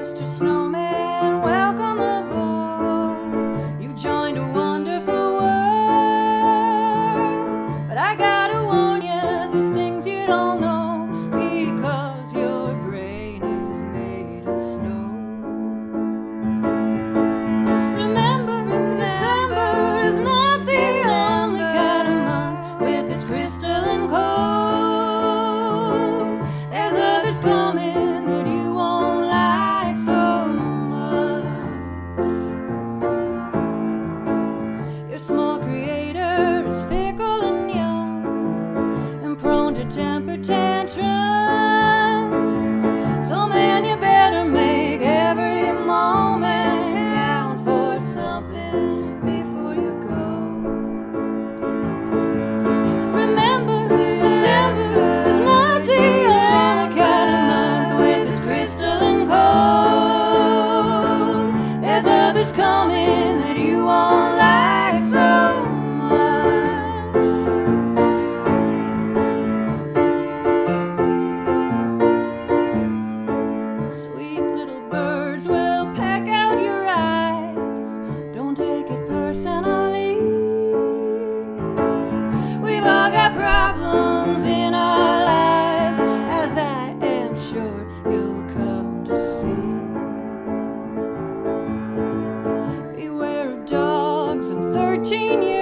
Mr. Snowman, welcome aboard. You've joined a wonderful world, but I gotta warn you. temper tantrum. storms in our lives, as I am sure you'll come to see. Beware of dogs and 13 years.